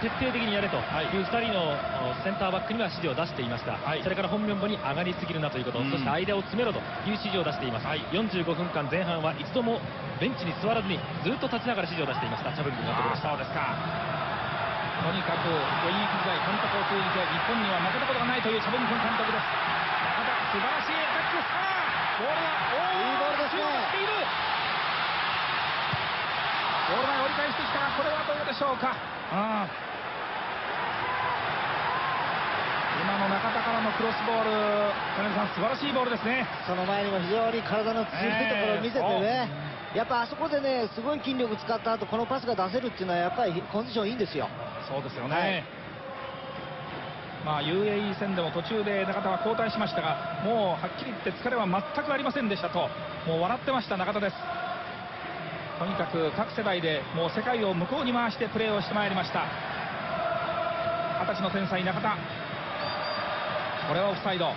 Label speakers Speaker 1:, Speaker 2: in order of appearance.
Speaker 1: 徹底的にやれという2人のセンターバックには指示を出していました、はい、それから本面簿に上がりすぎるなということ、うん、そして間を詰めろという指示を出しています、はい、45分間前半は一度もベンチに座らずにずっと立ちながら指示を出していました。チャブル監督でしたそうですか。
Speaker 2: とにかく現役時代監督を通じて日本には負けたことがないというチャブル監督です。ただ素晴らしいアタックさあボールが
Speaker 3: いいボールですね
Speaker 2: ゴール前折り返してきた。がこれはしょうか、今の中田からのクロスボール。金さん素晴らしいボールですね。
Speaker 3: その前にも非常に体の強いところを見せてね、えー、やっぱあそこでねすごい筋力使った後このパスが出せるっていうのはやっぱりコンディションいいんですよ。
Speaker 2: そうですよね、はい。まあ、UAE 戦でも途中で中田は交代しましたがもうはっきり言って疲れは全くありませんでしたと。もう笑ってました中田ですとにかく各世代でもう世界を向こうに回してプレーをしてまいりました。二十歳の天才中田。これはオフサイド。